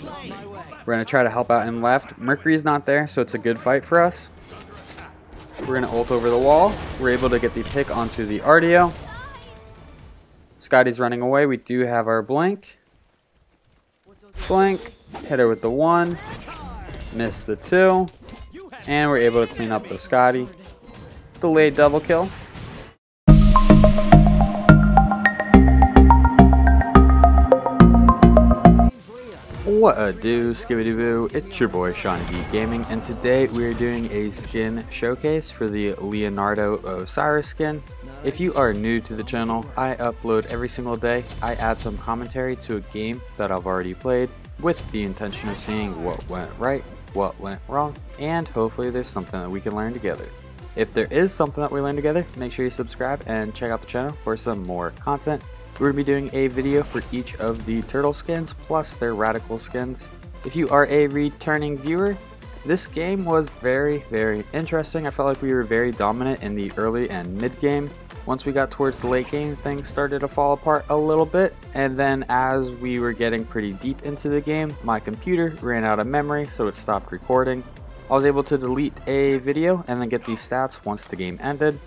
We're going to try to help out in left. Mercury's not there, so it's a good fight for us. We're going to ult over the wall. We're able to get the pick onto the Artio. Skadi's running away. We do have our blink. Blink. Hit her with the one. Miss the two. And we're able to clean up the Skadi. Delayed double kill. What a do, skibbity boo, it's your boy Sean E Gaming, and today we are doing a skin showcase for the Leonardo Osiris skin. If you are new to the channel, I upload every single day. I add some commentary to a game that I've already played with the intention of seeing what went right, what went wrong, and hopefully there's something that we can learn together. If there is something that we learn together, make sure you subscribe and check out the channel for some more content. We're going to be doing a video for each of the turtle skins plus their radical skins. If you are a returning viewer, this game was very, very interesting. I felt like we were very dominant in the early and mid game. Once we got towards the late game, things started to fall apart a little bit. And then as we were getting pretty deep into the game, my computer ran out of memory, so it stopped recording. I was able to delete a video and then get these stats once the game ended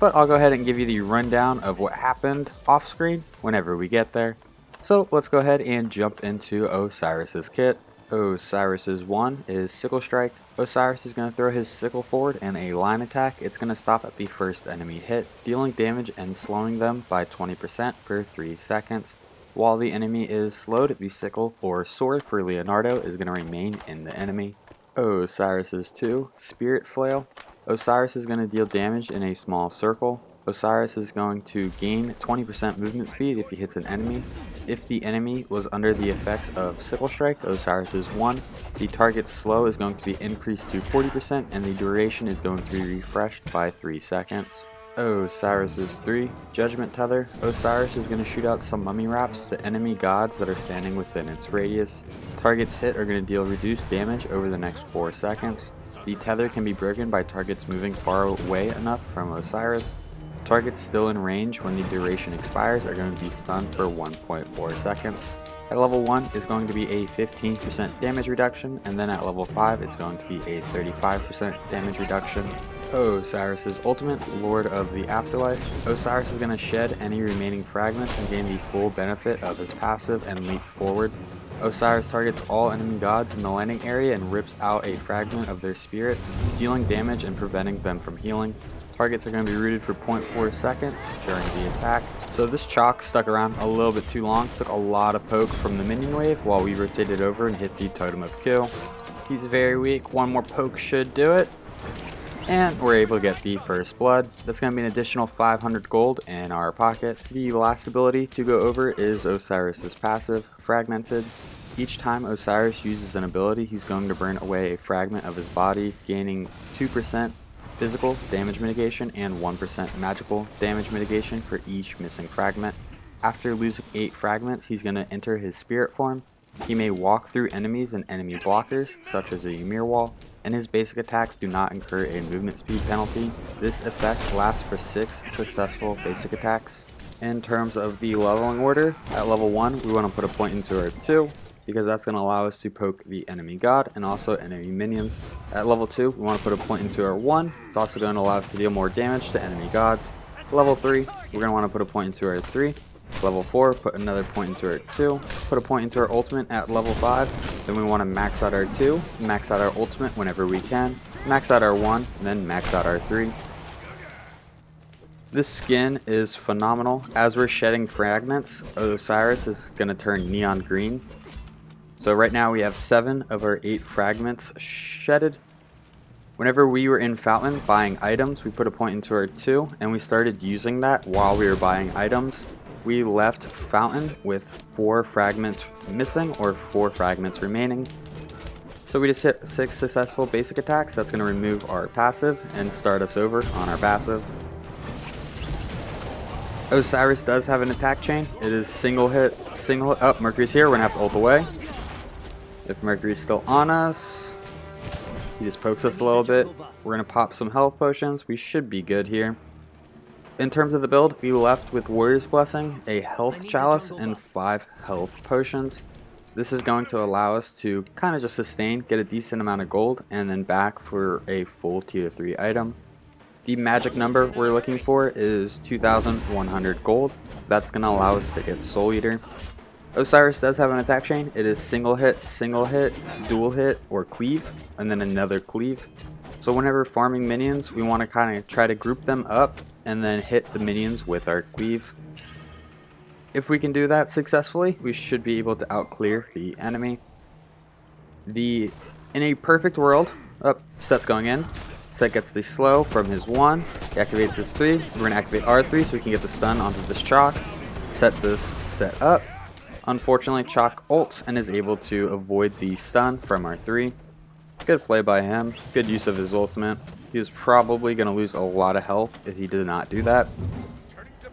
but I'll go ahead and give you the rundown of what happened off screen whenever we get there. So let's go ahead and jump into Osiris's kit. Osiris's one is Sickle Strike. Osiris is going to throw his sickle forward in a line attack. It's going to stop at the first enemy hit, dealing damage and slowing them by 20% for 3 seconds. While the enemy is slowed, the sickle or sword for Leonardo is going to remain in the enemy. Osiris's 2, Spirit Flail. Osiris is going to deal damage in a small circle. Osiris is going to gain 20% movement speed if he hits an enemy. If the enemy was under the effects of Sickle Strike, Osiris is 1. The target's slow is going to be increased to 40% and the duration is going to be refreshed by 3 seconds. Osiris is 3. Judgment Tether. Osiris is going to shoot out some mummy wraps to enemy gods that are standing within its radius. Targets hit are going to deal reduced damage over the next 4 seconds. The tether can be broken by targets moving far away enough from Osiris. Targets still in range when the duration expires are going to be stunned for 1.4 seconds. At level 1 is going to be a 15% damage reduction, and then at level 5 it's going to be a 35% damage reduction. Osiris's ultimate, Lord of the Afterlife. Osiris is going to shed any remaining fragments and gain the full benefit of his passive and leap forward. Osiris targets all enemy gods in the landing area and rips out a fragment of their spirits, dealing damage and preventing them from healing. Targets are going to be rooted for 0.4 seconds during the attack. So this Chaac stuck around a little bit too long, took a lot of poke from the minion wave while we rotated over and hit the totem of kill. He's very weak, one more poke should do it. And we're able to get the first blood. That's going to be an additional 500 gold in our pocket. The last ability to go over is Osiris's passive, Fragmented. Each time Osiris uses an ability, he's going to burn away a fragment of his body, gaining 2% physical damage mitigation and 1% magical damage mitigation for each missing fragment. After losing 8 fragments, he's going to enter his spirit form. He may walk through enemies and enemy blockers, such as a Ymir wall, and his basic attacks do not incur a movement speed penalty. This effect lasts for 6 successful basic attacks. In terms of the leveling order, at level 1 we want to put a point into our 2, because that's going to allow us to poke the enemy god and also enemy minions. At level 2 we want to put a point into our 1, it's also going to allow us to deal more damage to enemy gods. Level 3, we're going to want to put a point into our 3, Level 4, put another point into our 2. Put a point into our ultimate at level 5. Then we want to max out our 2, max out our ultimate whenever we can, max out our 1, and then max out our 3. This skin is phenomenal. As we're shedding fragments, Osiris is going to turn neon green. So right now we have 7 of our 8 fragments shedded. Whenever we were in Fountain buying items, we put a point into our 2, and we started using that while we were buying items we left Fountain with four fragments missing or four fragments remaining. So we just hit six successful basic attacks. That's going to remove our passive and start us over on our passive. Osiris does have an attack chain. It is single hit, single hit. Oh, Mercury's here. We're going to have to ult away. If Mercury's still on us, he just pokes us a little bit. We're going to pop some health potions. We should be good here. In terms of the build, we left with Warrior's Blessing, a Health Chalice, and 5 Health Potions. This is going to allow us to kind of just sustain, get a decent amount of gold, and then back for a full tier 3 item. The magic number we're looking for is 2100 gold. That's going to allow us to get Soul Eater. Osiris does have an attack chain. It is single hit, single hit, dual hit, or cleave, and then another cleave. So whenever farming minions, we want to kind of try to group them up and then hit the minions with our cleave. If we can do that successfully, we should be able to outclear the enemy. The In a perfect world, oh, Set's going in. Set gets the slow from his 1, he activates his 3, we're going to activate R3 so we can get the stun onto this Chaac, set this set up. Unfortunately, Chaac ults and is able to avoid the stun from our 3. Good play by him, good use of his ultimate. He was probably going to lose a lot of health if he did not do that.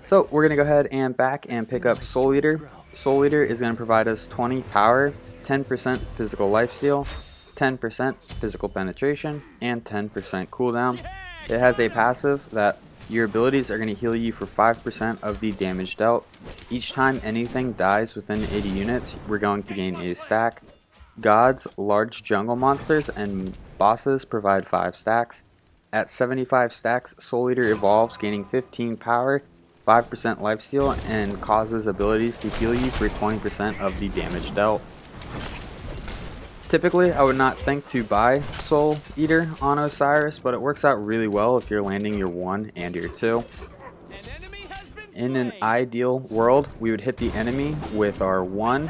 So we're going to go ahead and back and pick up Soul Eater. Soul Eater is going to provide us 20 power, 10% physical lifesteal, 10% physical penetration, and 10% cooldown. It has a passive that your abilities are going to heal you for 5% of the damage dealt. Each time anything dies within 80 units, we're going to gain a stack. Gods, large jungle monsters, and bosses provide 5 stacks. At 75 stacks, Soul Eater evolves, gaining 15 power 5% lifesteal, and causes abilities to heal you for 20% of the damage dealt. Typically, I would not think to buy Soul Eater on Osiris, but it works out really well if you're landing your 1 and your 2. In an ideal world, we would hit the enemy with our 1,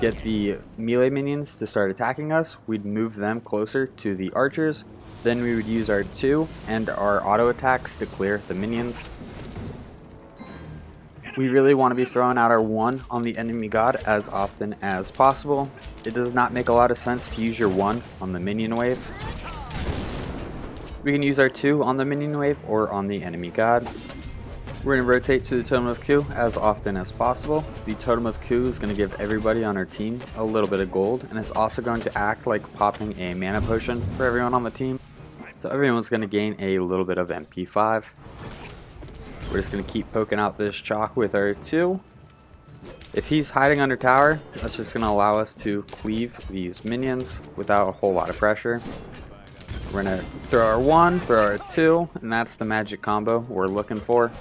get the melee minions to start attacking us, we'd move them closer to the archers, then we would use our 2 and our auto attacks to clear the minions. We really want to be throwing out our 1 on the enemy god as often as possible. It does not make a lot of sense to use your 1 on the minion wave. We can use our 2 on the minion wave or on the enemy god. We're going to rotate to the Totem of Q as often as possible. The Totem of Q is going to give everybody on our team a little bit of gold, and it's also going to act like popping a mana potion for everyone on the team. So everyone's going to gain a little bit of MP5. We're just going to keep poking out this Chaac with our 2. If he's hiding under tower, that's just going to allow us to cleave these minions without a whole lot of pressure. We're going to throw our 1, throw our 2, and that's the magic combo we're looking for.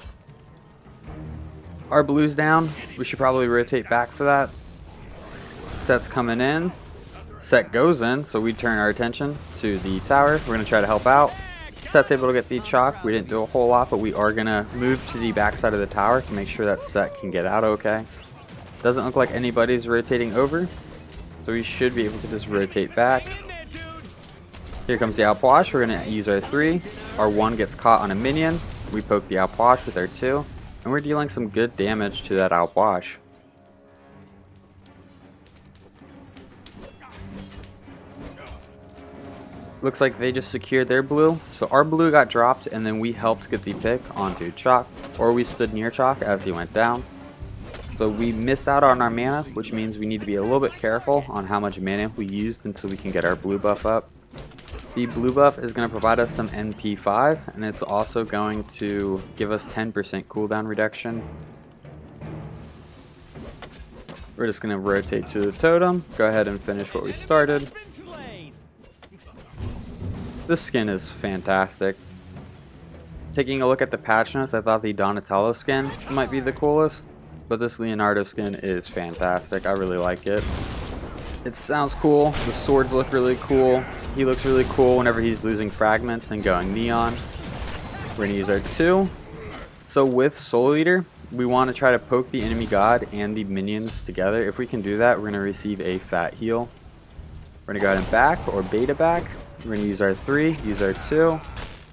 Our blue's down. We should probably rotate back for that. Set's coming in. Set goes in, so we turn our attention to the tower. We're going to try to help out. Set's able to get the Chaac. We didn't do a whole lot, but we are going to move to the backside of the tower to make sure that Set can get out okay. Doesn't look like anybody's rotating over, so we should be able to just rotate back. Here comes the Alpwash. We're going to use our 3. Our 1 gets caught on a minion. We poke the Alpwash with our 2, and we're dealing some good damage to that Alpwash. Looks like they just secured their blue. So our blue got dropped and then we helped get the pick onto Chaac. Or we stood near Chaac as he went down. So we missed out on our mana, which means we need to be a little bit careful on how much mana we used until we can get our blue buff up. The blue buff is going to provide us some MP5, and it's also going to give us 10% cooldown reduction. We're just going to rotate to the totem, go ahead and finish what we started. This skin is fantastic. Taking a look at the patch notes, I thought the Donatello skin might be the coolest, but this Leonardo skin is fantastic. I really like it. It sounds cool. The swords look really cool. He looks really cool whenever he's losing fragments and going neon. We're going to use our two. So with Soul Eater, we want to try to poke the enemy god and the minions together. If we can do that, we're going to receive a fat heal. We're going to go ahead and back or beta back. We're going to use our 3, use our 2.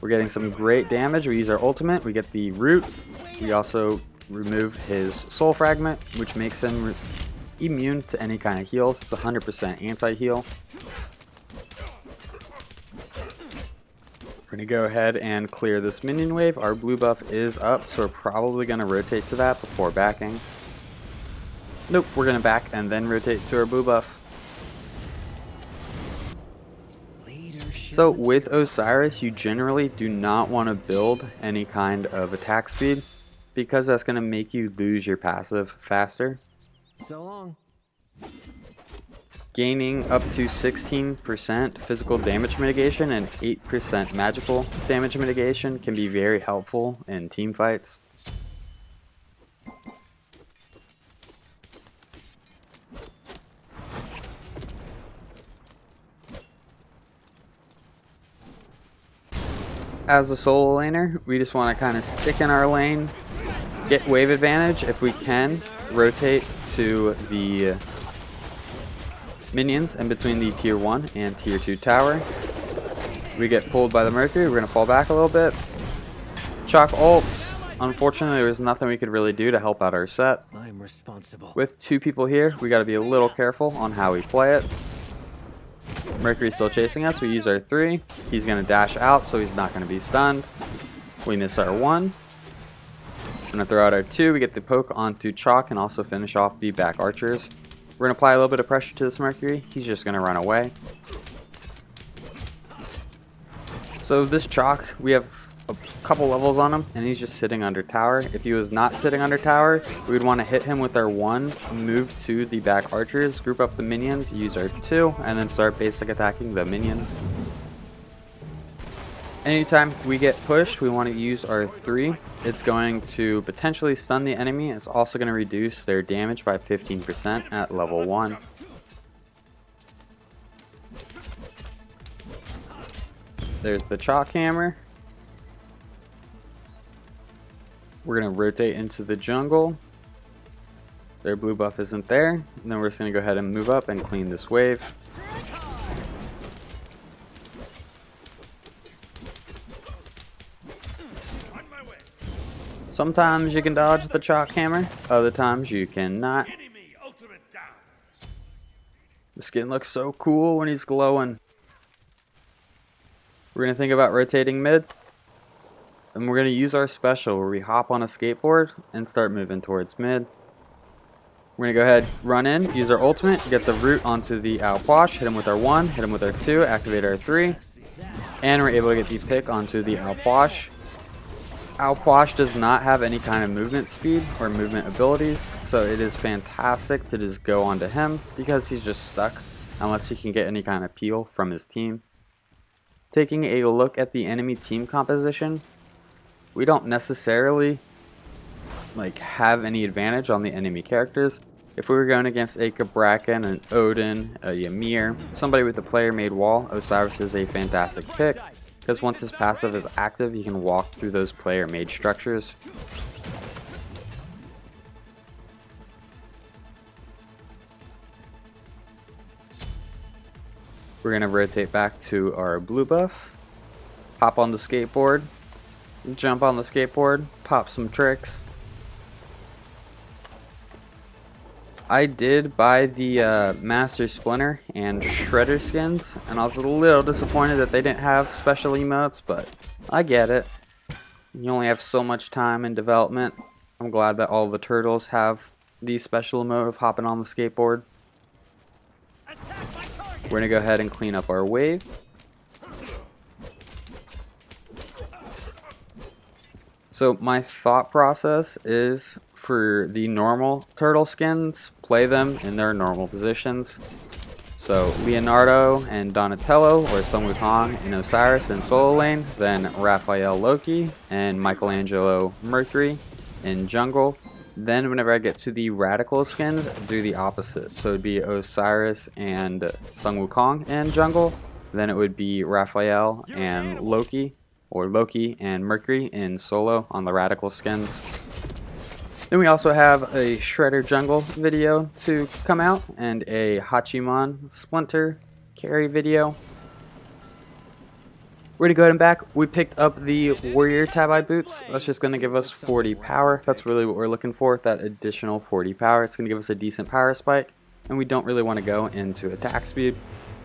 We're getting some great damage. We use our ultimate. We get the root. We also remove his soul fragment, which makes him immune to any kind of heals. It's 100% anti-heal. We're going to go ahead and clear this minion wave. Our blue buff is up, so we're probably going to rotate to that before backing. Nope, we're going to back and then rotate to our blue buff. So with Osiris, you generally do not want to build any kind of attack speed because that's going to make you lose your passive faster. So long. gaining up to 16% physical damage mitigation and 8% magical damage mitigation can be very helpful in team As a solo laner, we just want to kind of stick in our lane, get wave advantage if we can, rotate to the minions in between the tier 1 and tier 2 tower. We get pulled by the Mercury, we're going to fall back a little bit. Chaac ults. Unfortunately, there was nothing we could really do to help out our set. I'm responsible. With two people here, we got to be a little careful on how we play it. Mercury's still chasing us. We use our 3. He's going to dash out, so he's not going to be stunned. We miss our 1. Going to throw out our 2. We get the poke onto Chaac and also finish off the back archers. We're going to apply a little bit of pressure to this Mercury. He's just going to run away. So this Chaac, we have a couple levels on him, and he's just sitting under tower. If he was not sitting under tower, we would want to hit him with our 1, move to the back archers, group up the minions, use our 2, and then start basic attacking the minions. Anytime we get pushed, we want to use our 3. It's going to potentially stun the enemy. It's also going to reduce their damage by 15% at level 1. There's the Chaac hammer. We're going to rotate into the jungle. Their blue buff isn't there. And then we're just going to go ahead and move up and clean this wave. Sometimes you can dodge the Chaac hammer, other times you cannot. The skin looks so cool when he's glowing. We're going to think about rotating mid. And we're going to use our special where we hop on a skateboard and start moving towards mid. We're going to go ahead, run in, use our ultimate, get the root onto the Alposh, hit him with our 1, hit him with our 2, activate our 3. And we're able to get the pick onto the Alposh. Alposh does not have any kind of movement speed or movement abilities, so it is fantastic to just go onto him because he's just stuck unless he can get any kind of peel from his team. Taking a look at the enemy team composition, we don't necessarily like have any advantage on the enemy characters. If we were going against a Cabrakan, an Odin, a Ymir, somebody with a player made wall, Osiris is a fantastic pick because once his passive is active, he can walk through those player made structures. We're going to rotate back to our blue buff, hop on the skateboard, jump on the skateboard, pop some tricks, I did buy the uh, Master Splinter and Shredder skins, and I was a little disappointed that they didn't have special emotes, but I get it. You only have so much time in development. I'm glad that all the turtles have the special emote of hopping on the skateboard. We're going to go ahead and clean up our wave. So my thought process is for the normal turtle skins, play them in their normal positions. So Leonardo and Donatello or Sun Wukong and Osiris in solo lane, then Raphael Loki and Michelangelo Mercury in jungle. Then whenever I get to the radical skins, do the opposite. So it'd be Osiris and Sun Wukong in jungle. Then it would be Raphael and Loki, or Loki and Mercury in solo on the radical skins. Then we also have a Shredder Jungle video to come out and a Hachiman Splinter carry video. We're to go ahead and back. We picked up the Warrior Tabi boots. That's just going to give us 40 power. That's really what we're looking for, that additional 40 power. It's going to give us a decent power spike, and we don't really want to go into attack speed.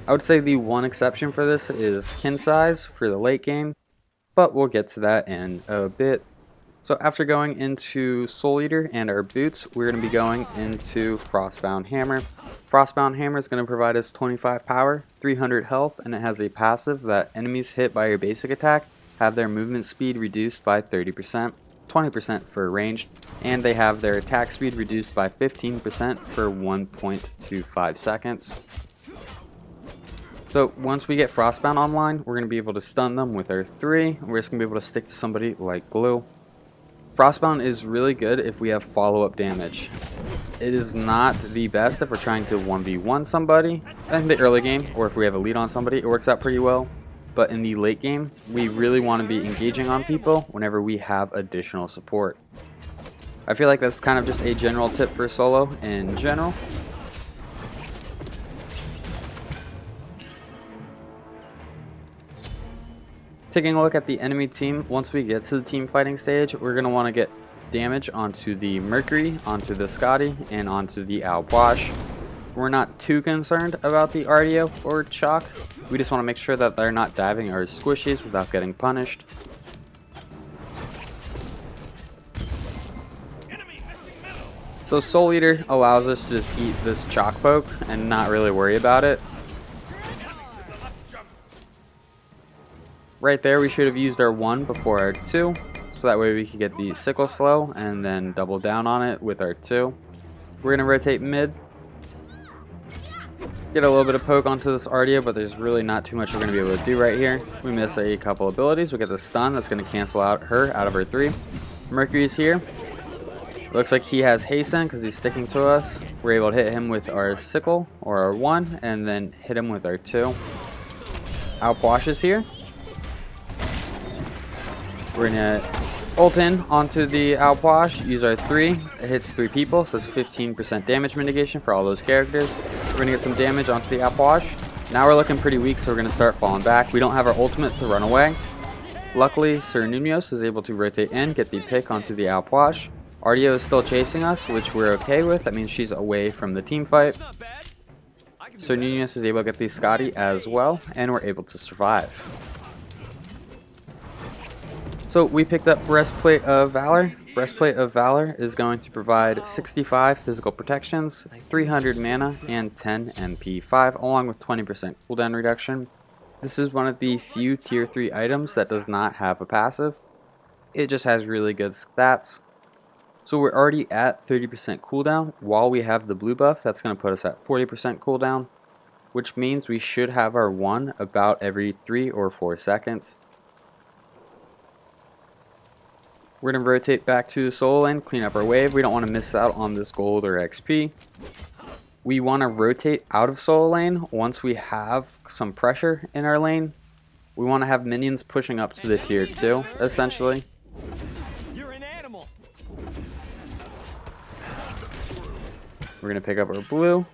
I would say the one exception for this is Qin's Sais for the late game, but we'll get to that in a bit. So after going into Soul Eater and our boots, we're going to be going into Frostbound Hammer. Frostbound Hammer is going to provide us 25 power, 300 health, and it has a passive that enemies hit by your basic attack have their movement speed reduced by 30%, 20% for ranged, and they have their attack speed reduced by 15% for 1.25 seconds. So once we get Frostbound online, we're going to be able to stun them with our 3. We're just going to be able to stick to somebody like Glue. Frostbound is really good if we have follow-up damage. It is not the best if we're trying to 1v1 somebody in the early game, or if we have a lead on somebody, it works out pretty well. But in the late game, we really want to be engaging on people whenever we have additional support. I feel like that's kind of just a general tip for solo in general. Taking a look at the enemy team, once we get to the team fighting stage, we're going to want to get damage onto the Mercury, onto the Skadi, and onto the Alposh. We're not too concerned about the Artio or Chaac. We just want to make sure that they're not diving our squishies without getting punished. So Soul Eater allows us to just eat this Chaac Poke and not really worry about it. Right there, we should have used our 1 before our 2, so that way we could get the Sickle Slow and then double down on it with our 2. We're going to rotate mid. Get a little bit of poke onto this Artio, but there's really not too much we're going to be able to do right here. We miss a couple abilities. We get the stun that's going to cancel out her out of her 3. Mercury's here. Looks like he has hasten because he's sticking to us. We're able to hit him with our sickle or our 1 and then hit him with our 2. Outwash is here. We're gonna ult in onto the Outwash, use our 3. It hits 3 people, so it's 15% damage mitigation for all those characters. We're gonna get some damage onto the Outwash. Now we're looking pretty weak, so we're gonna start falling back. We don't have our ultimate to run away. Luckily, Cernunnos is able to rotate in, get the pick onto the Alpwash. Artio is still chasing us, which we're okay with. That means she's away from the team fight. Cernunnos is able to get the Skadi as well, and we're able to survive. So we picked up Breastplate of Valor. Breastplate of Valor is going to provide 65 physical protections, 300 mana, and 10 MP5, along with 20% cooldown reduction. This is one of the few tier 3 items that does not have a passive. It just has really good stats. So we're already at 30% cooldown while we have the blue buff. That's going to put us at 40% cooldown, which means we should have our 1 about every 3 or 4 seconds. We're going to rotate back to the soul and clean up our wave. We don't want to miss out on this gold or XP. We want to rotate out of soul lane once we have some pressure in our lane. We want to have minions pushing up to the tier 2, essentially. We're going to pick up our blue.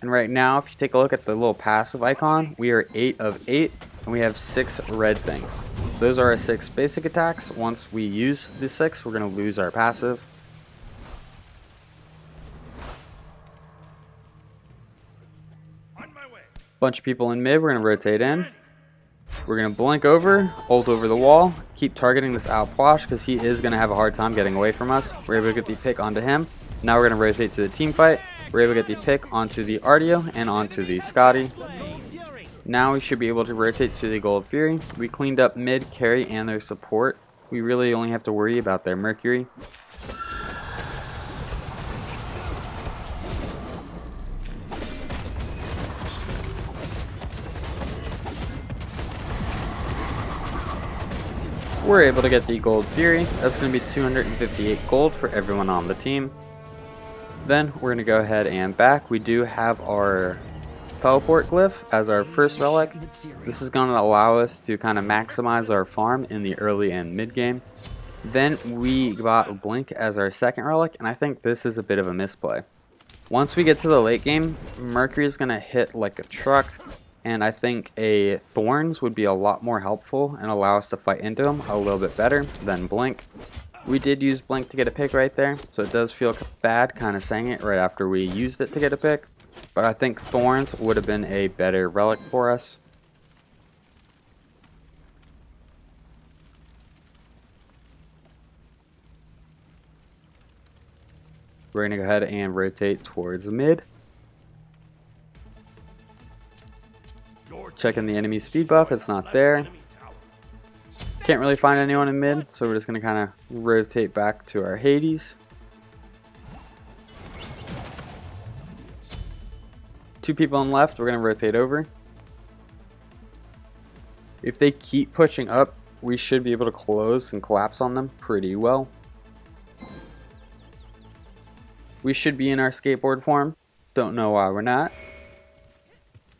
And right now, if you take a look at the little passive icon, we are 8 of 8, and we have 6 red things. Those are our 6 basic attacks. Once we use the 6, we're going to lose our passive. Bunch of people in mid, we're going to rotate in. We're going to blink over, ult over the wall, keep targeting this Outwash because he is going to have a hard time getting away from us. We're able to get the pick onto him. Now we're going to rotate to the team fight. We're able to get the pick onto the Artio and onto the Skadi. Now we should be able to rotate to the Gold Fury. We cleaned up mid, carry, and their support. We really only have to worry about their Mercury. We're able to get the Gold Fury. That's going to be 258 gold for everyone on the team. Then we're going to go ahead and back. We do have our teleport glyph as our first relic. This is going to allow us to kind of maximize our farm in the early and mid game. Then we got Blink as our second relic, and I think this is a bit of a misplay. Once we get to the late game, Mercury is going to hit like a truck, and I think a Thorns would be a lot more helpful and allow us to fight into him a little bit better than Blink. We did use Blink to get a pick right there, so it does feel bad kind of saying it right after we used it to get a pick. But I think Thorns would have been a better relic for us. We're going to go ahead and rotate towards the mid. Checking the enemy speed buff, it's not there. Can't really find anyone in mid, so we're just going to kind of rotate back to our Hades. Two people on left, we're going to rotate over. If they keep pushing up, we should be able to close and collapse on them pretty well. We should be in our skateboard form. Don't know why we're not.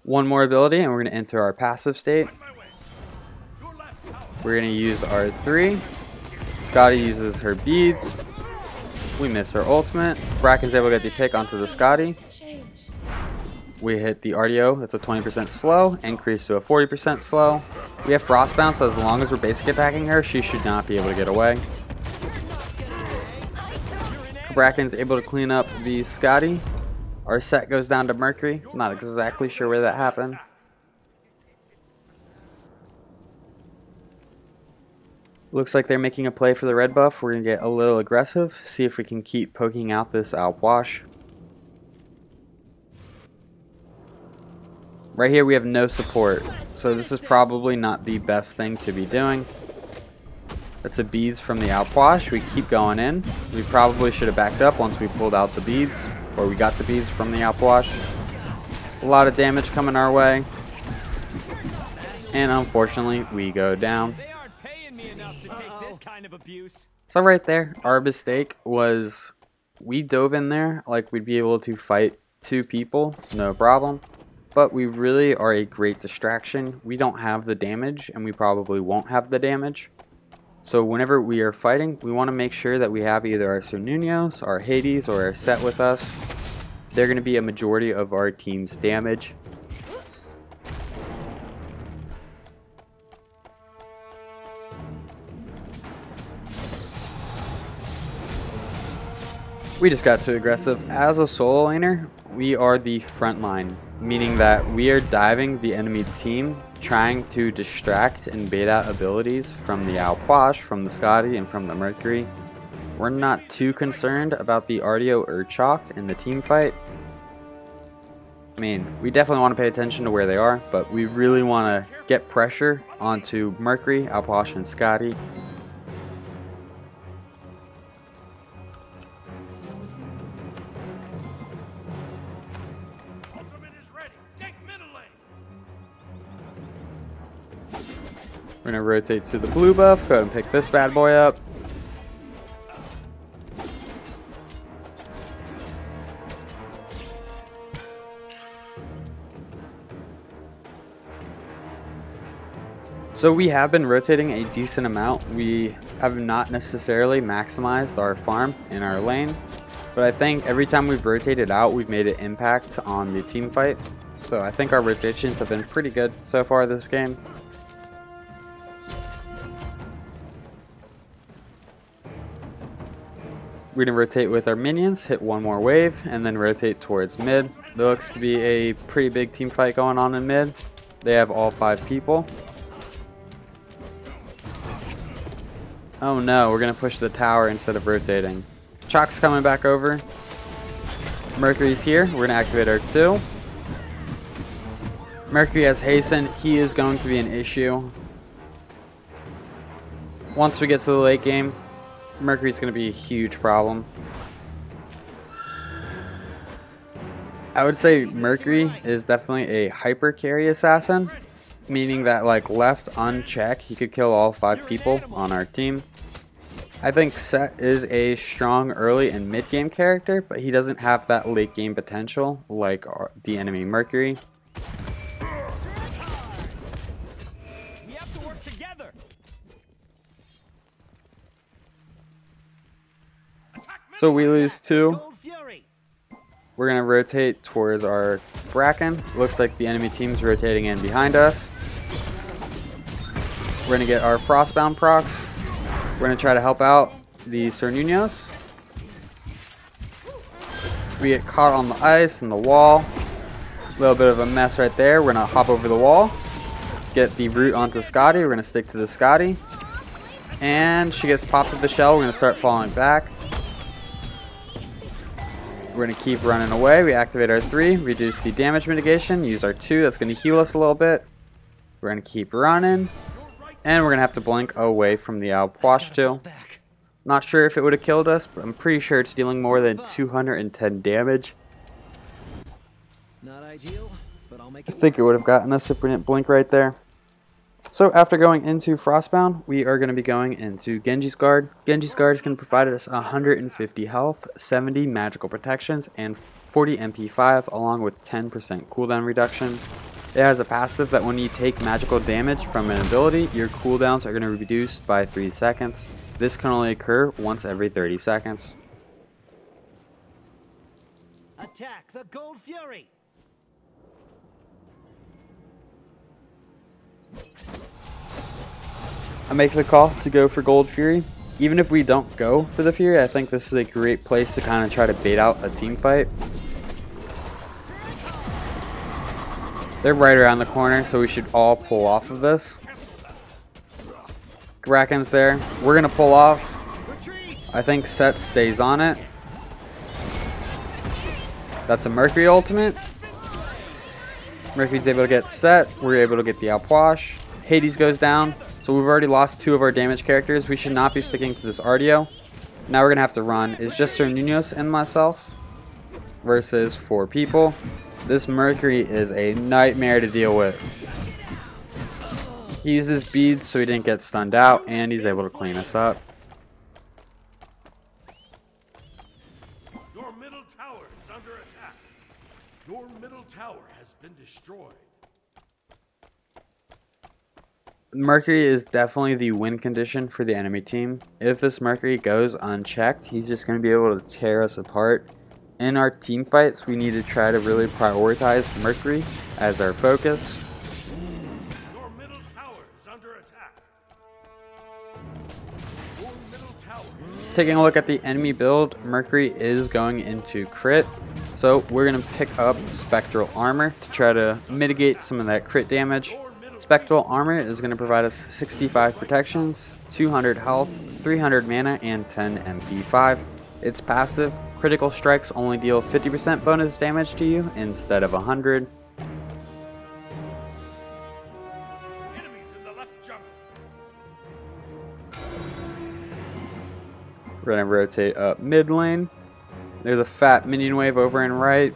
One more ability and we're going to enter our passive state. We're going to use our 3. Skadi uses her beads. We miss her ultimate. Bracken's able to get the pick onto the Skadi. We hit the Artio, that's a 20% slow, increase to a 40% slow. We have Frostbound, so as long as we're basic attacking her, she should not be able to get away. Bracken's able to clean up the Skadi. Our set goes down to Mercury. Not exactly sure where that happened. Looks like they're making a play for the red buff. We're going to get a little aggressive, see if we can keep poking out this Alp Right here we have no support, so this is probably not the best thing to be doing. That's a beads from the Alp Wash. We keep going in. We probably should have backed up once we pulled out the beads, or we got the beads from the Alp Wash. A lot of damage coming our way. And unfortunately, we go down. So right there, our mistake was we dove in there like we'd be able to fight two people, no problem but we really are a great distraction. We don't have the damage, and we probably won't have the damage. So whenever we are fighting, we want to make sure that we have either our Cernunnos, our Hades, or our Set with us. They're going to be a majority of our team's damage. We just got too aggressive. As a solo laner, we are the front line meaning that we are diving the enemy team, trying to distract and bait out abilities from the Alp Wash, from the Skadi, and from the Mercury. We're not too concerned about the Artio Urchok in the team fight. I mean, we definitely want to pay attention to where they are, but we really want to get pressure onto Mercury, Alpash, and Skadi We're going to rotate to the blue buff. Go ahead and pick this bad boy up. So we have been rotating a decent amount. We have not necessarily maximized our farm in our lane, but I think every time we've rotated out, we've made an impact on the team fight. So I think our rotations have been pretty good so far this game. We're going to rotate with our minions, hit one more wave, and then rotate towards mid. There looks to be a pretty big team fight going on in mid. They have all five people. Oh no, we're going to push the tower instead of rotating. Chaac's coming back over. Mercury's here. We're going to activate our 2. Mercury has hasten. He is going to be an issue. Once we get to the late game, Mercury's going to be a huge problem. I would say Mercury is definitely a hyper carry assassin, meaning that like left unchecked, he could kill all five people on our team. I think Set is a strong early and mid game character, but he doesn't have that late game potential like the enemy Mercury. So we lose two. We're going to rotate towards our Bracken. Looks like the enemy team's rotating in behind us. We're going to get our Frostbound procs. We're going to try to help out the Cernunnos. We get caught on the ice and the wall. A little bit of a mess right there. We're going to hop over the wall. Get the root onto Skadi. We're going to stick to the Skadi. And she gets popped at the shell. We're going to start falling back. We're going to keep running away. We activate our 3, reduce the damage mitigation, use our 2. That's going to heal us a little bit. We're going to keep running. And we're going to have to blink away from the Alp Wash 2. Not sure if it would have killed us, but I'm pretty sure it's dealing more than 210 damage. I think it would have gotten us if we didn't blink right there. So after going into Frostbound, we are going to be going into Genji's Guard. Genji's Guard to provide us 150 health, 70 magical protections, and 40 MP5 along with 10% cooldown reduction. It has a passive that when you take magical damage from an ability, your cooldowns are going to be reduced by 3 seconds. This can only occur once every 30 seconds. Attack the Gold Fury! I make the call to go for Gold Fury. Even if we don't go for the Fury, I think this is a great place to kind of try to bait out a team fight. They're right around the corner, so we should all pull off of this. Raken's there. We're going to pull off. I think Set stays on it. That's a Mercury ultimate. Mercury's able to get set. We're able to get the outwash. Hades goes down. So we've already lost two of our damage characters. We should not be sticking to this Artio. Now we're going to have to run. It's just Cernunnos and myself versus four people. This Mercury is a nightmare to deal with. He uses beads so he didn't get stunned out, and he's able to clean us up. Mercury is definitely the win condition for the enemy team. If this Mercury goes unchecked, he's just going to be able to tear us apart in our team fights, we need to try to really prioritize Mercury as our focus. Taking a look at the enemy build, Mercury is going into crit. So we're going to pick up Spectral Armor to try to mitigate some of that crit damage. Spectral Armor is going to provide us 65 protections, 200 health, 300 mana, and 10 MP5. Its passive Critical strikes only deal 50% bonus damage to you instead of 100. We're going to rotate up mid lane. There's a fat minion wave over in right.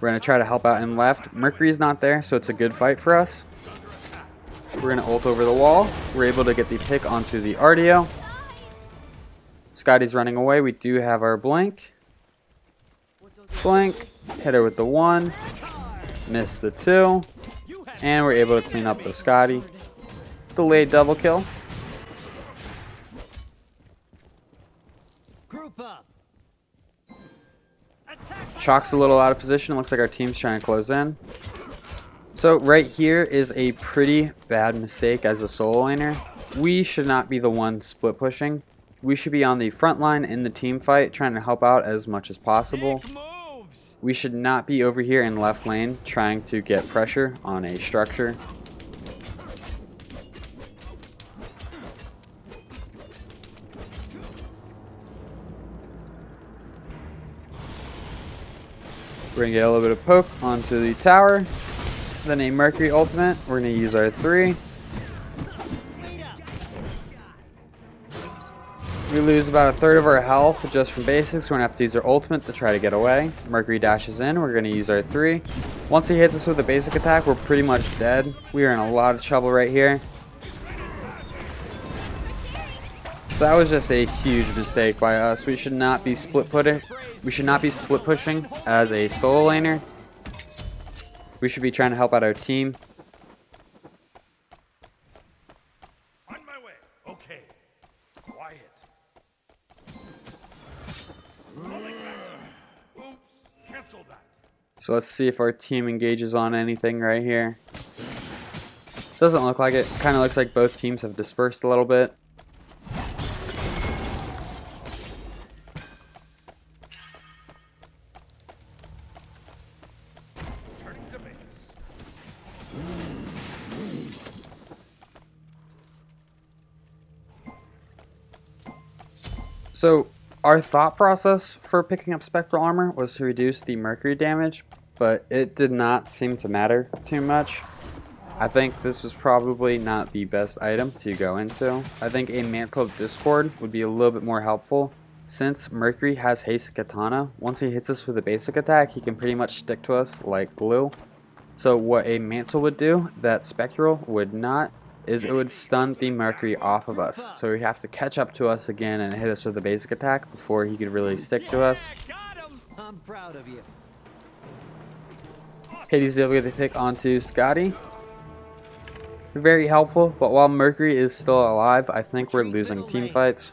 We're going to try to help out in left. Mercury's not there, so it's a good fight for us. We're going to ult over the wall. We're able to get the pick onto the RDO. Skadi's running away. We do have our blink. Blink. Hit her with the one. Miss the two. And we're able to clean up the Skadi. Delayed double kill. Chaac's a little out of position. Looks like our team's trying to close in. So right here is a pretty bad mistake as a solo laner. We should not be the one split pushing we should be on the front line in the team fight trying to help out as much as possible. We should not be over here in left lane trying to get pressure on a structure. We're going to get a little bit of poke onto the tower. Then a Mercury ultimate. We're going to use our three. We lose about a third of our health just from basics. We're going to have to use our ultimate to try to get away. Mercury dashes in. We're going to use our 3. Once he hits us with a basic attack, we're pretty much dead. We are in a lot of trouble right here. So that was just a huge mistake by us. We should not be split putting. We should not be split pushing as a solo laner. We should be trying to help out our team. On my way. Okay. Quiet. So let's see if our team engages on anything right here. Doesn't look like it. Kind of looks like both teams have dispersed a little bit. So our thought process for picking up Spectral Armor was to reduce the Mercury damage, but it did not seem to matter too much. I think this was probably not the best item to go into. I think a Mantle of Discord would be a little bit more helpful. Since Mercury has Haste Katana, once he hits us with a basic attack, he can pretty much stick to us like glue. So what a Mantle would do that Spectral would not is it would stun the Mercury off of us. So he'd have to catch up to us again and hit us with a basic attack before he could really stick to us. I'm proud of you. Hades able to get the pick onto Skadi. Very helpful, but while Mercury is still alive, I think we're losing team fights.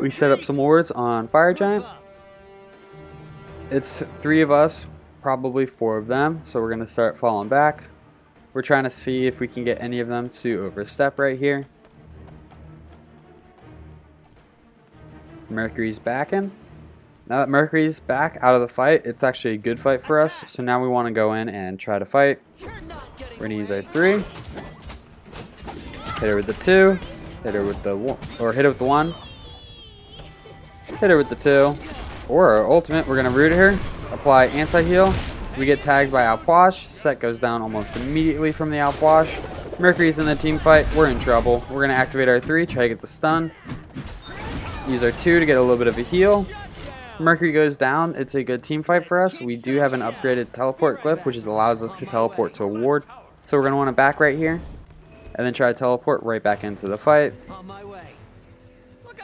We set up some wards on Fire Giant. It's three of us, probably four of them, so we're going to start falling back. We're trying to see if we can get any of them to overstep right here. Mercury's back in. Now that Mercury's back out of the fight, it's actually a good fight for us. So now we want to go in and try to fight. We're going to use our three. Hit her with the two. Hit her with the one. Or hit her with the one. Hit her with the two. Or our ultimate, we're going to root her. Apply anti-heal. We get tagged by Alpoish. Set goes down almost immediately from the Alpoish. Mercury's in the team fight. We're in trouble. We're going to activate our three. Try to get the stun. Use our two to get a little bit of a heal. Mercury goes down. It's a good team fight for us. We do have an upgraded teleport glyph, which allows us to teleport to a ward. So we're going to want to back right here. And then try to teleport right back into the fight.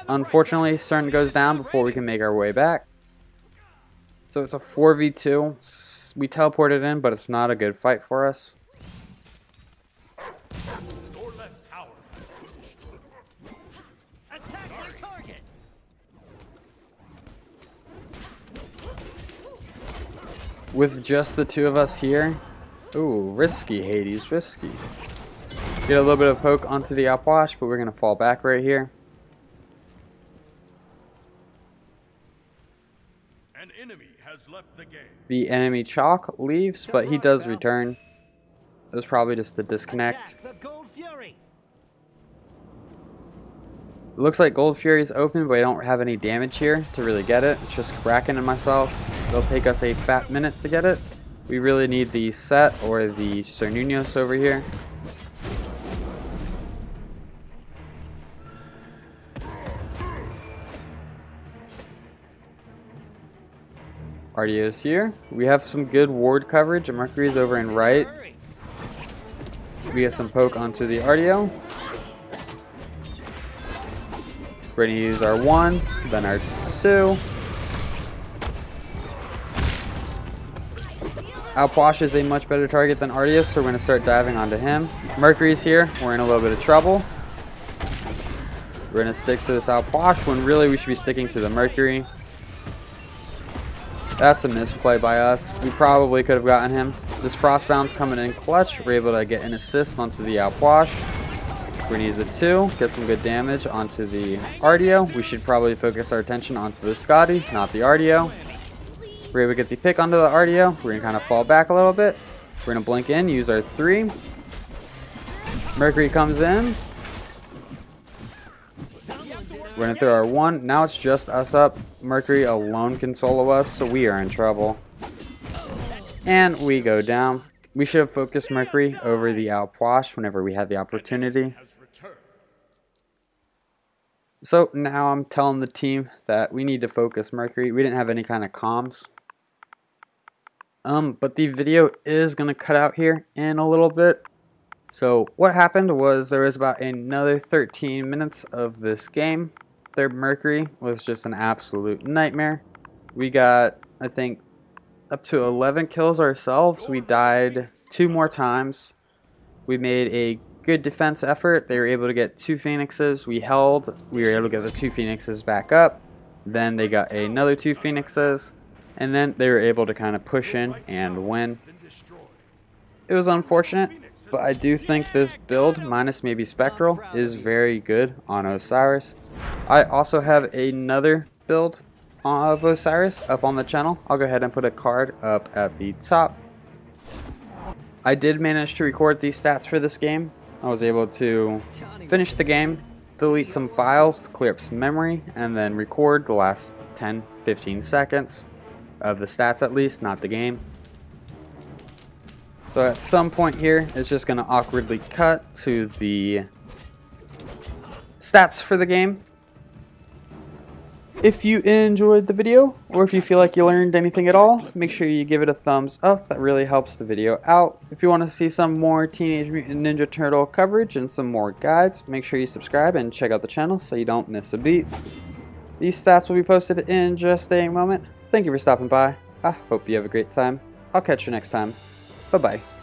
Unfortunately, Cern goes down before we can make our way back. So it's a 4v2. We teleported in, but it's not a good fight for us. With just the two of us here. Ooh, risky, Hades, risky. Get a little bit of poke onto the Upwash, but we're going to fall back right here. The game. The enemy Chaac leaves, but he does return. It was probably just the disconnect. Attack the Gold Fury. It looks like Gold Fury is open, but I don't have any damage here to really get it. It's just Kraken and myself. It'll take us a fat minute to get it. We really need the set or the Cernunnos over here. Artio's here. We have some good ward coverage. Mercury's over in right. We get some poke onto the Artio. We're going to use our one, then our two. Alposh is a much better target than Ardius, so we're going to start diving onto him. Mercury's here. We're in a little bit of trouble. We're going to stick to this Alposh when really we should be sticking to the Mercury. That's a misplay by us. We probably could have gotten him. This Frostbound's coming in clutch. We're able to get an assist onto the going to use the 2, get some good damage onto the Artio. We should probably focus our attention onto the Skadi, not the Artio. We're able to get the pick onto the Artio. We're going to kind of fall back a little bit. We're going to blink in, use our 3. Mercury comes in. We're to throw our 1. Now it's just us up. Mercury alone can solo us, so we are in trouble. And we go down. We should have focused Mercury over the Alpoish whenever we had the opportunity. So now I'm telling the team that we need to focus Mercury. We didn't have any kind of comms. Um, but the video is going to cut out here in a little bit. So what happened was there was about another 13 minutes of this game. Their Mercury was just an absolute nightmare. We got, I think, up to 11 kills ourselves. We died two more times. We made a good defense effort. They were able to get two Phoenixes. We held. We were able to get the two Phoenixes back up. Then they got another two Phoenixes. And then they were able to kind of push in and win. It was unfortunate, but I do think this build, minus maybe Spectral, is very good on Osiris. I also have another build of Osiris up on the channel. I'll go ahead and put a card up at the top. I did manage to record these stats for this game. I was able to finish the game, delete some files to clear up some memory, and then record the last 10-15 seconds of the stats at least, not the game. So at some point here, it's just going to awkwardly cut to the stats for the game. If you enjoyed the video, or if you feel like you learned anything at all, make sure you give it a thumbs up. That really helps the video out. If you want to see some more Teenage Mutant Ninja Turtle coverage and some more guides, make sure you subscribe and check out the channel so you don't miss a beat. These stats will be posted in just a moment. Thank you for stopping by. I hope you have a great time. I'll catch you next time. Bye-bye.